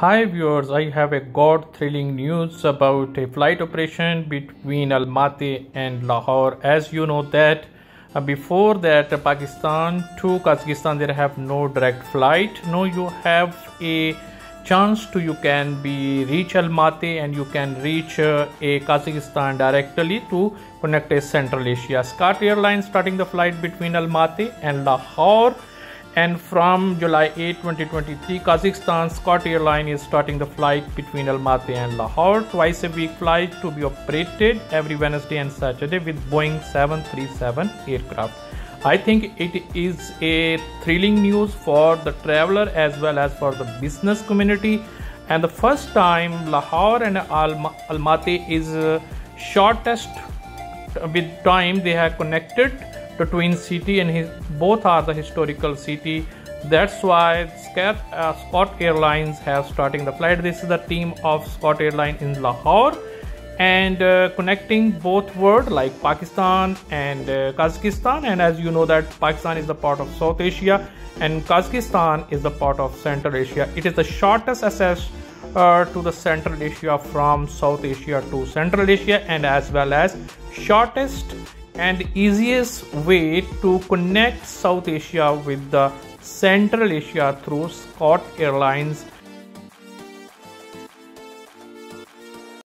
Hi viewers, I have a god thrilling news about a flight operation between Almaty and Lahore. As you know that uh, before that uh, Pakistan to Kazakhstan there have no direct flight. Now you have a chance to you can be reach Almaty and you can reach uh, a Kazakhstan directly to connect a Central Asia. SCAT Airlines starting the flight between Almaty and Lahore and from July 8, 2023, Kazakhstan SCAT Airline is starting the flight between Almaty and Lahore, twice a week flight to be operated every Wednesday and Saturday with Boeing 737 aircraft. I think it is a thrilling news for the traveler as well as for the business community. And the first time Lahore and Almaty is uh, shortest with time they have connected the twin city and his, both are the historical city. That's why SCAT, uh, SCAT Airlines have starting the flight. This is the team of SCAT Airline in Lahore. And uh, connecting both world like Pakistan and uh, Kazakhstan. And as you know that Pakistan is the part of South Asia and Kazakhstan is the part of Central Asia. It is the shortest access uh, to the Central Asia from South Asia to Central Asia and as well as shortest and easiest way to connect South Asia with the Central Asia through SCAT Airlines